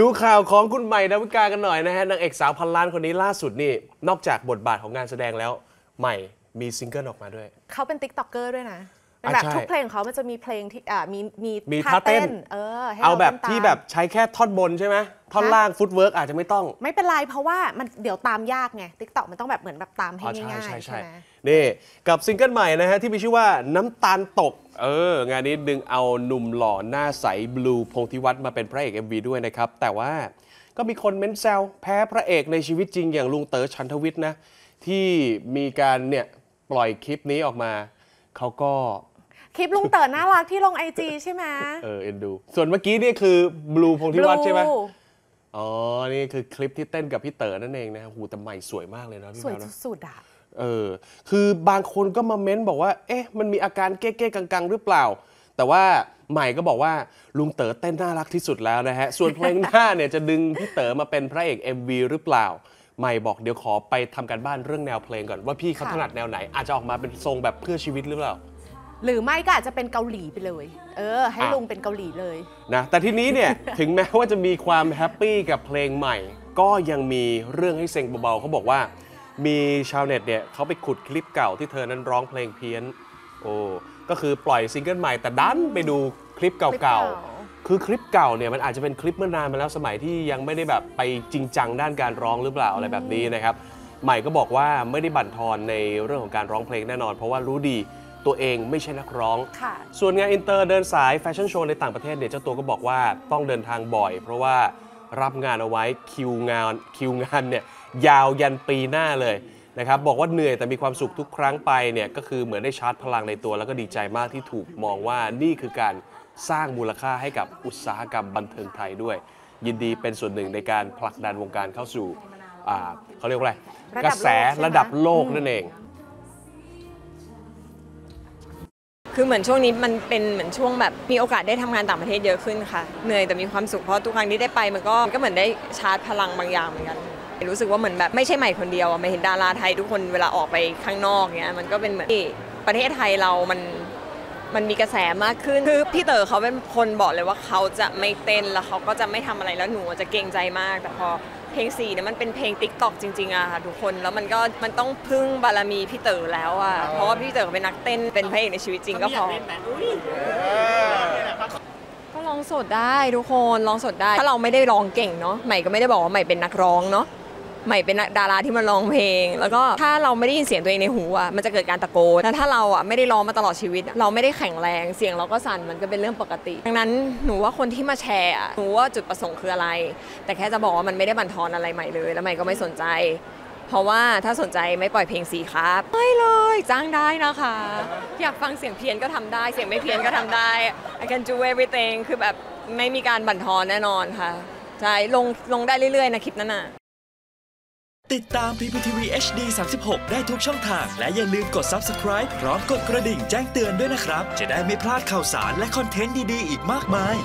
ดูข่าวของคุณใหม่ดาวิกากันหน่อยนะฮะนางเอกสาวพันล้านคนนี้ล่าสุดนี่ นอกจากบทบาทของงานแสดงแล้ว ใหม่มีซิงเกิลออกมาด้วย เขาเป็น TikToker ด้วยนะเป็นอะแบบใช่ทุกเพลงของเขามันจะมีเพลงที่อ่ามีมีมีท่าเต้น เออให้เอาแบบเต้นตาม ที่แบบใช้แค่ท่อนบนใช่ไหม ท่อนฮะล่าง footwork อาจจะไม่ต้อง ไม่เป็นไรเพราะว่ามันเดี๋ยวตามยากไง TikTok มันต้องแบบเหมือนแบบตามให้อ๋อใช่ง่ายใช่ๆใช่ใช่ไหมนี่กับซิงเกิลใหม่นะฮะที่มีชื่อว่าน้ำตาลตก เออ งานนี้ดึงเอาหนุ่มหล่อหน้าใสบลูพงษ์ธิวัฒน์มาเป็นพระเอก MV ด้วยนะครับ แต่ว่าก็มีคนเม้นแซวแพ้พระเอกในชีวิตจริงอย่างลุงเต๋อชันทวิทย์นะ ที่มีการเนี่ยปล่อยคลิปนี้ออกมา เขาก็คลิปลุงเต๋อน่ารักที่ลงไอจีใช่ไหมเออเอ็นดู ส่วนเมื่อกี้นี่คือบลูพงษ์ธิวัฒน์ใช่ไหม Blue อ๋อ นี่คือคลิปที่เต้นกับพี่เต๋อนั่นเองนะหูแต่ใหม่สวยมากเลยนะพี่สวยแมวนะสุดๆอะ เออ คือบางคนก็มาเม้นบอกว่า เอ๊ะ มันมีอาการเก้ๆกังๆ หรือเปล่า แต่ว่าใหม่ก็บอกว่าลุงเต๋อเต้นน่ารักที่สุดแล้วนะฮะ ส่วนเพลงหน้าเนี่ยจะดึงพี่เต๋อมาเป็นพระเอก MV หรือเปล่า ใหม่บอกเดี๋ยวขอไปทำการบ้านเรื่องแนวเพลงก่อนว่าพี่เขาค่ะถนัดแนวไหน อาจจะออกมาเป็นทรงแบบเพื่อชีวิตหรือเปล่า หรือไม่ก็อาจจะเป็นเกาหลีไปเลย เออ ให้อะลุงเป็นเกาหลีเลยนะแต่ทีนี้เนี่ย ถึงแม้ว่าจะมีความแฮปปี้กับเพลงใหม่ ก็ยังมีเรื่องให้เซ็งเบาๆเขาบอกว่า มีชาวเน็ตเนี่ยเขาไปขุดคลิปเก่าที่เธอนั้นร้องเพลงเพี้ยน โอ้ก็คือปล่อยซิงเกิลใหม่ แต่ดันไปดูคลิปคลิปเก่าเก่าๆ คือคลิปเก่าเนี่ยมันอาจจะเป็นคลิปเมื่อนานมาแล้วสมัยที่ยังไม่ได้แบบไปจริงจังด้านการร้องหรือเปล่าอะไรแบบนี้นะครับใหม่ก็บอกว่าไม่ได้บั่นทอนในเรื่องของการร้องเพลงแน่นอน เพราะว่ารู้ดี ตัวเองไม่ใช่นักร้องค่ะส่วนงานอินเตอร์เดินสายแฟชั่นโชว์ในต่างประเทศเนี่ยเจ้าตัวก็บอกว่าต้องเดินทางบ่อย เพราะว่ารับงานเอาไว้คิวงานคิวงานเนี่ยยาวยันปีหน้าเลยนะครับบอกว่าเหนื่อยแต่มีความสุขทุกครั้งไปเนี่ยก็คือเหมือนได้ชาร์จพลังในตัว แล้วก็ดีใจมากที่ถูกมองว่านี่คือการสร้างมูลค่าให้กับอุตสาหกรรมบันเทิงไทยด้วย ยินดีเป็นส่วนหนึ่งในการผลักดันวงการเข้าสู่อ่าเขาเรียกว่าอะไรระกดัระบแสโลกใช่ไหมระดับโลกอืมนั่นเอง คือเหมือนช่วงนี้มันเป็นเหมือนช่วงแบบมีโอกาสได้ทำงานต่างประเทศเยอะขึ้นค่ะ เหนื่อยแต่มีความสุขเพราะทุกครั้งที่ได้ไปมันก็นก็เหมือนได้ชาร์จพลังบางอย่างเหมือนกัน รู้สึกว่าเหมือนแบบไม่ใช่ใหม่คนเดียวอะไม่เห็นดาราไทยทุกคนเวลาออกไปข้างนอกเนี้ยมันก็เป็นเหมือนที่ประเทศไทยเรามันมันมีกระแสมากขึ้น คือพี่เต๋อเขาเป็นคนบอกเลยว่าเขาจะไม่เต้นแล้วเขาก็จะไม่ทำอะไรแล้วหนูจะเกรงใจมาก แต่พอ เพลงสี่เนี่ยมันเป็นเพลงติ๊กต็อกจริงๆอะค่ะทุกคนแล้วมันก็มันต้องพึ่งบารมีพี่เต๋อแล้วอะเพราะว่าพี่เต๋อเป็นนักเต้นเป็นพระเอกในชีวิตจริงก็พอก็ร้องสดได้ทุกคนร้องสดได้ ถ้าเราไม่ได้ร้องเก่งเนาะใหม่ก็ไม่ได้บอกว่าใหม่เป็นนักร้องเนาะ ใหม่เป็นดาราที่มาร้องเพลง แล้วก็ถ้าเราไม่ได้ยินเสียงตัวเองในหูอะมันจะเกิดการตะโกนแล้วถ้าเราอะไม่ได้ร้องมาตลอดชีวิต เราไม่ได้แข็งแรงเสียงเราก็สั่นมันก็เป็นเรื่องปกติ ดังนั้นหนูว่าคนที่มาแชร์หนูว่าจุดประสงค์คืออะไร แต่แค่จะบอกว่ามันไม่ได้บั่นทอนอะไรใหม่เลย แล้วใหม่ก็ไม่สนใจ เพราะว่าถ้าสนใจไม่ปล่อยเพลงสีครับไม่เลยจ้างได้นะคะ อยากฟังเสียงเพี้ยนก็ทำได้ เสียงไม่เพี้ยนก็ทำได้ I can do everything คือแบบไม่มีการบั่นทอนแน่นอนค่ะใช่ลงลงได้เรื่อยๆนะคลิปนั้นน่ะ ติดตาม PPTV HD 36 ได้ทุกช่องทาง และอย่าลืมกด Subscribe พร้อมกดกระดิ่งแจ้งเตือนด้วยนะครับ จะได้ไม่พลาดข่าวสารและคอนเทนต์ดี ๆ อีกมากมาย